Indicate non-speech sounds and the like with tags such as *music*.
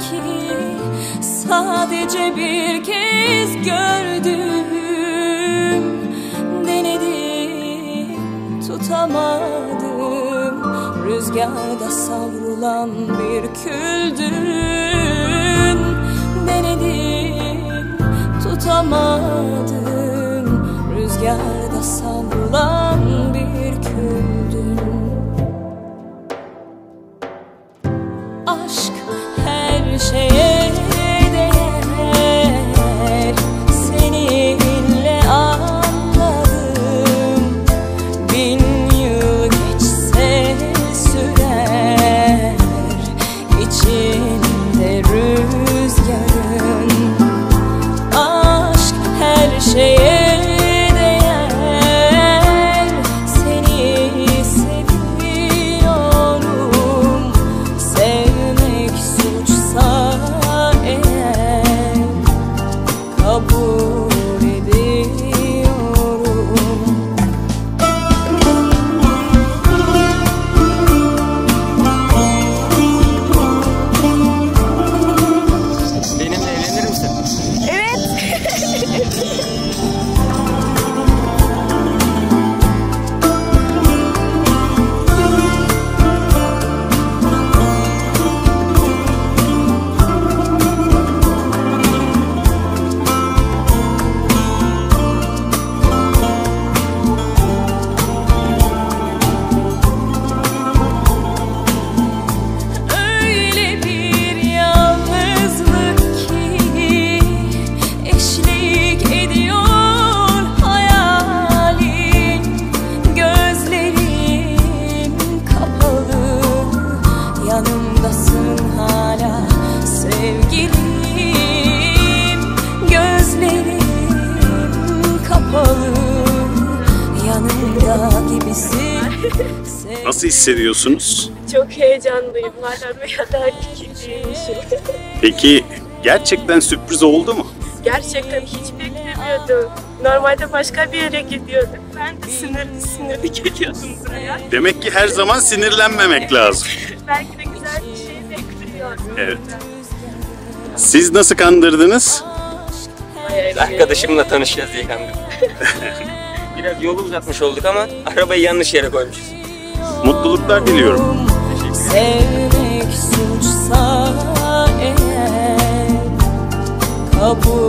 ki sadece bir kez gördüm. Denedim tutamadım. Rüzgarda savrulan bir küldün Denedim tutamadım. Rüzgarda savrulan bir küldün Aşk her kapalı yanımda gibisin Nasıl hissediyorsunuz? Çok heyecanlıyım. Hala rüyada gibiymişim. Peki gerçekten sürpriz oldu mu? Gerçekten hiç beklemiyordum. Normalde başka bir yere gidiyordum. Ben de sinirli sinirli geliyordum buraya. Demek ki her zaman sinirlenmemek lazım. *laughs* Belki de güzel bir şey bekliyorum. Evet. Siz nasıl kandırdınız? Arkadaşımla tanışacağız diye kandım. *laughs* Biraz yolu uzatmış olduk ama arabayı yanlış yere koymuşuz. Mutluluklar diliyorum. Sevmek suçsa eğer kabul